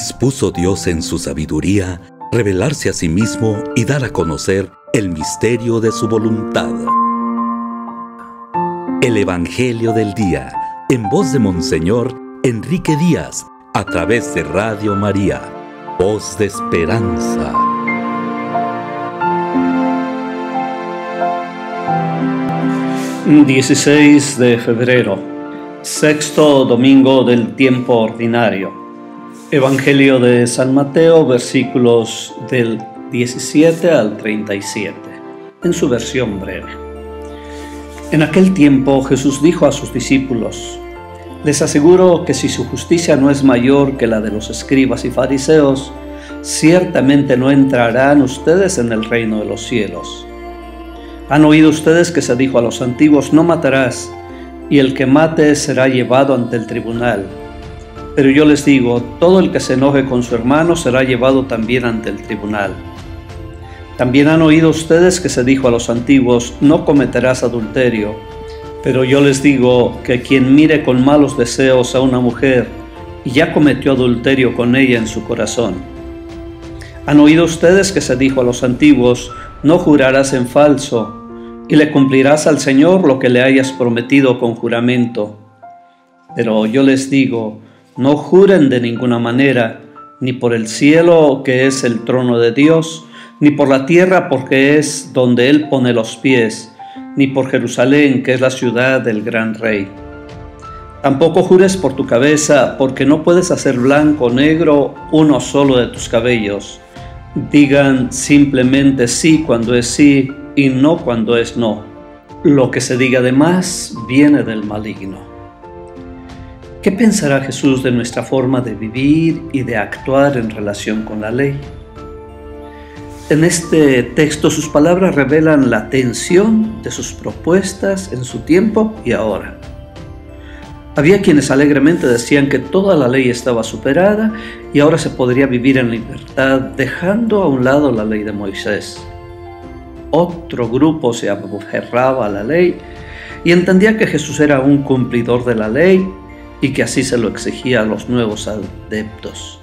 dispuso Dios en su sabiduría revelarse a sí mismo y dar a conocer el misterio de su voluntad. El Evangelio del Día, en voz de Monseñor Enrique Díaz, a través de Radio María, voz de esperanza. ...16 de febrero... ...sexto domingo del tiempo ordinario... Evangelio de San Mateo, versículos del 17 al 37, en su versión breve. En aquel tiempo Jesús dijo a sus discípulos, Les aseguro que si su justicia no es mayor que la de los escribas y fariseos, ciertamente no entrarán ustedes en el reino de los cielos. Han oído ustedes que se dijo a los antiguos, no matarás, y el que mate será llevado ante el tribunal. Pero yo les digo, todo el que se enoje con su hermano será llevado también ante el tribunal. También han oído ustedes que se dijo a los antiguos, no cometerás adulterio. Pero yo les digo que quien mire con malos deseos a una mujer y ya cometió adulterio con ella en su corazón. Han oído ustedes que se dijo a los antiguos, no jurarás en falso, y le cumplirás al Señor lo que le hayas prometido con juramento. Pero yo les digo, no juren de ninguna manera, ni por el cielo que es el trono de Dios, ni por la tierra porque es donde Él pone los pies, ni por Jerusalén que es la ciudad del gran rey. Tampoco jures por tu cabeza, porque no puedes hacer blanco o negro uno solo de tus cabellos. Digan simplemente sí cuando es sí y no cuando es no. Lo que se diga de más viene del maligno. ¿Qué pensará Jesús de nuestra forma de vivir y de actuar en relación con la ley? En este texto sus palabras revelan la tensión de sus propuestas en su tiempo y ahora. Había quienes alegremente decían que toda la ley estaba superada y ahora se podría vivir en libertad dejando a un lado la ley de Moisés. Otro grupo se aferraba a la ley y entendía que Jesús era un cumplidor de la ley y que así se lo exigía a los nuevos adeptos.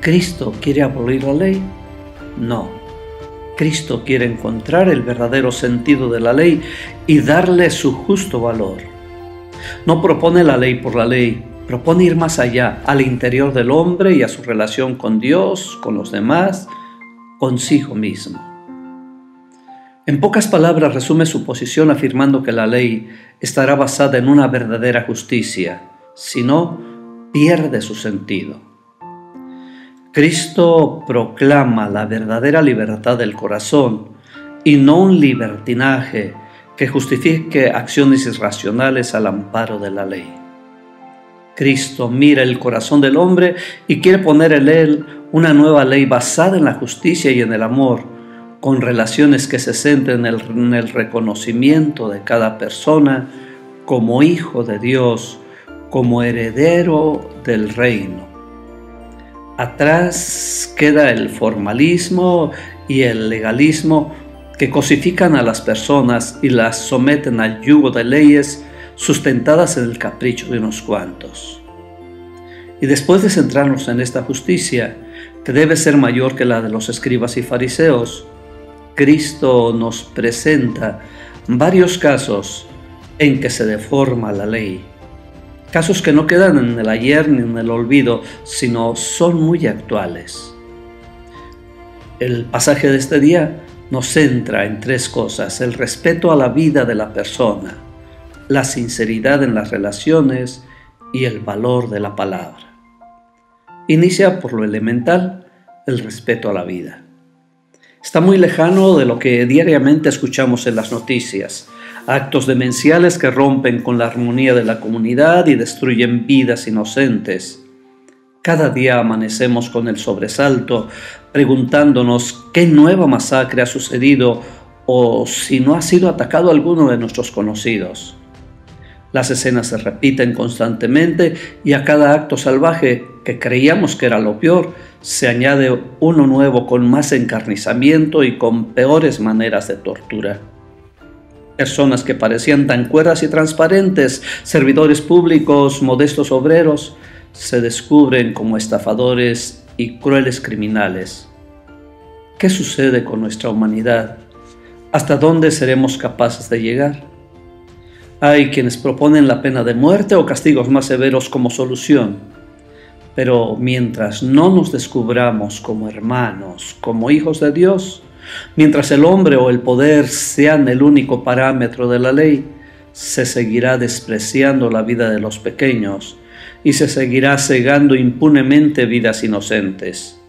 ¿Cristo quiere abolir la ley? No. Cristo quiere encontrar el verdadero sentido de la ley y darle su justo valor. No propone la ley por la ley, propone ir más allá, al interior del hombre y a su relación con Dios, con los demás, consigo mismo. En pocas palabras resume su posición afirmando que la ley estará basada en una verdadera justicia, si no, pierde su sentido. Cristo proclama la verdadera libertad del corazón y no un libertinaje que justifique acciones irracionales al amparo de la ley. Cristo mira el corazón del hombre y quiere poner en él una nueva ley basada en la justicia y en el amor, con relaciones que se centren en el, reconocimiento de cada persona como hijo de Dios, como heredero del reino. Atrás queda el formalismo y el legalismo que cosifican a las personas y las someten al yugo de leyes sustentadas en el capricho de unos cuantos. Y después de centrarnos en esta justicia, que debe ser mayor que la de los escribas y fariseos, Cristo nos presenta varios casos en que se deforma la ley. Casos que no quedan en el ayer ni en el olvido, sino son muy actuales. El pasaje de este día nos centra en tres cosas. El respeto a la vida de la persona, la sinceridad en las relaciones y el valor de la palabra. Inicia por lo elemental, el respeto a la vida está muy lejano de lo que diariamente escuchamos en las noticias. Actos demenciales que rompen con la armonía de la comunidad y destruyen vidas inocentes. Cada día amanecemos con el sobresalto, preguntándonos qué nueva masacre ha sucedido o si no ha sido atacado alguno de nuestros conocidos. Las escenas se repiten constantemente y a cada acto salvaje que creíamos que era lo peor, se añade uno nuevo con más encarnizamiento y con peores maneras de tortura. Personas que parecían tan cuerdas y transparentes, servidores públicos, modestos obreros, se descubren como estafadores y crueles criminales. ¿Qué sucede con nuestra humanidad? ¿Hasta dónde seremos capaces de llegar? Hay quienes proponen la pena de muerte o castigos más severos como solución. Pero mientras no nos descubramos como hermanos, como hijos de Dios, mientras el hombre o el poder sean el único parámetro de la ley, se seguirá despreciando la vida de los pequeños y se seguirá cegando impunemente vidas inocentes.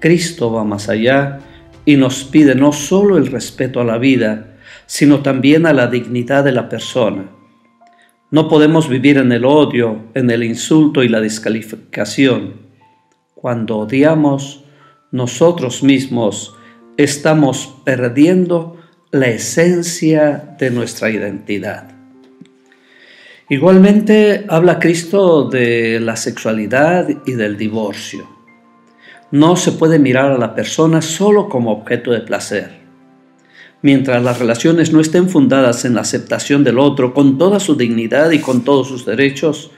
Cristo va más allá y nos pide no solo el respeto a la vida, sino también a la dignidad de la persona. No podemos vivir en el odio, en el insulto y la descalificación. Cuando odiamos, nosotros mismos estamos perdiendo la esencia de nuestra identidad. Igualmente habla Cristo de la sexualidad y del divorcio. No se puede mirar a la persona solo como objeto de placer. Mientras las relaciones no estén fundadas en la aceptación del otro con toda su dignidad y con todos sus derechos,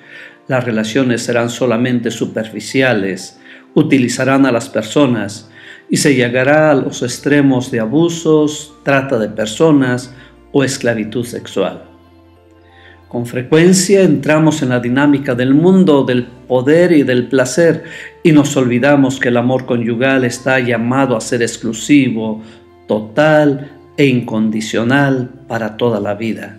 las relaciones serán solamente superficiales, utilizarán a las personas y se llegará a los extremos de abusos, trata de personas o esclavitud sexual. Con frecuencia entramos en la dinámica del mundo del poder y del placer y nos olvidamos que el amor conyugal está llamado a ser exclusivo, total e incondicional para toda la vida.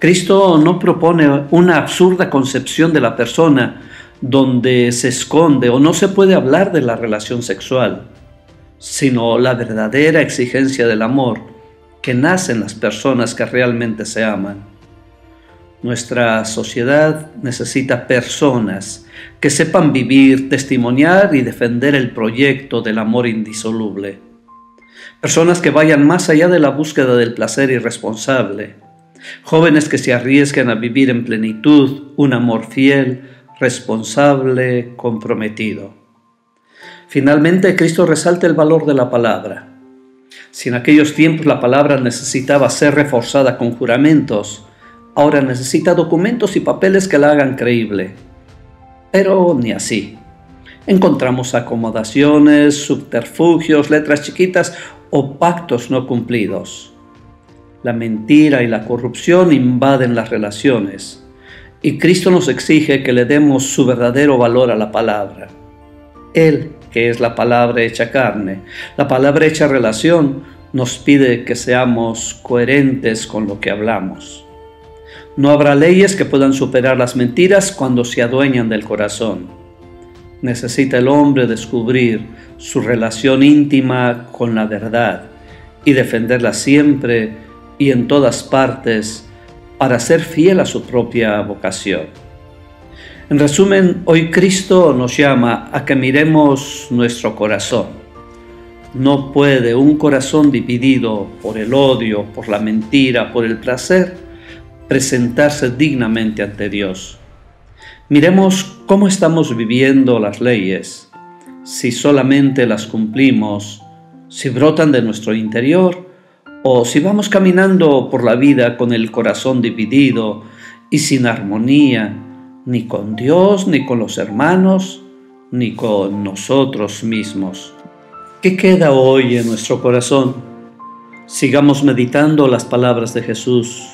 Cristo no propone una absurda concepción de la persona donde se esconde o no se puede hablar de la relación sexual, sino la verdadera exigencia del amor que nace en las personas que realmente se aman. Nuestra sociedad necesita personas que sepan vivir, testimoniar y defender el proyecto del amor indisoluble. Personas que vayan más allá de la búsqueda del placer irresponsable. Jóvenes que se arriesguen a vivir en plenitud un amor fiel, responsable, comprometido. Finalmente, Cristo resalta el valor de la palabra. Si en aquellos tiempos la palabra necesitaba ser reforzada con juramentos, Ahora necesita documentos y papeles que la hagan creíble. Pero ni así. Encontramos acomodaciones, subterfugios, letras chiquitas o pactos no cumplidos. La mentira y la corrupción invaden las relaciones y Cristo nos exige que le demos su verdadero valor a la palabra. Él, que es la palabra hecha carne, la palabra hecha relación, nos pide que seamos coherentes con lo que hablamos. No habrá leyes que puedan superar las mentiras cuando se adueñan del corazón. Necesita el hombre descubrir su relación íntima con la verdad y defenderla siempre y en todas partes para ser fiel a su propia vocación. En resumen, hoy Cristo nos llama a que miremos nuestro corazón. No puede un corazón dividido por el odio, por la mentira, por el placer, presentarse dignamente ante Dios. Miremos cómo estamos viviendo las leyes, si solamente las cumplimos, si brotan de nuestro interior o si vamos caminando por la vida con el corazón dividido y sin armonía, ni con Dios, ni con los hermanos, ni con nosotros mismos. ¿Qué queda hoy en nuestro corazón? Sigamos meditando las palabras de Jesús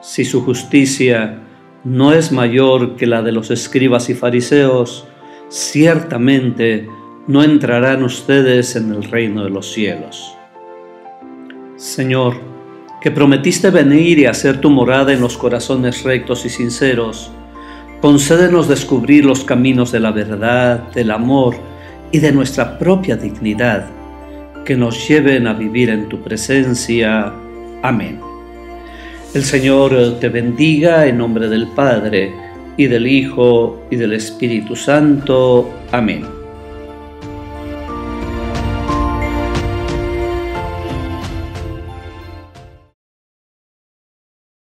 si su justicia no es mayor que la de los escribas y fariseos, ciertamente no entrarán ustedes en el reino de los cielos. Señor, que prometiste venir y hacer tu morada en los corazones rectos y sinceros, concédenos descubrir los caminos de la verdad, del amor y de nuestra propia dignidad, que nos lleven a vivir en tu presencia. Amén. El Señor te bendiga en nombre del Padre, y del Hijo, y del Espíritu Santo. Amén.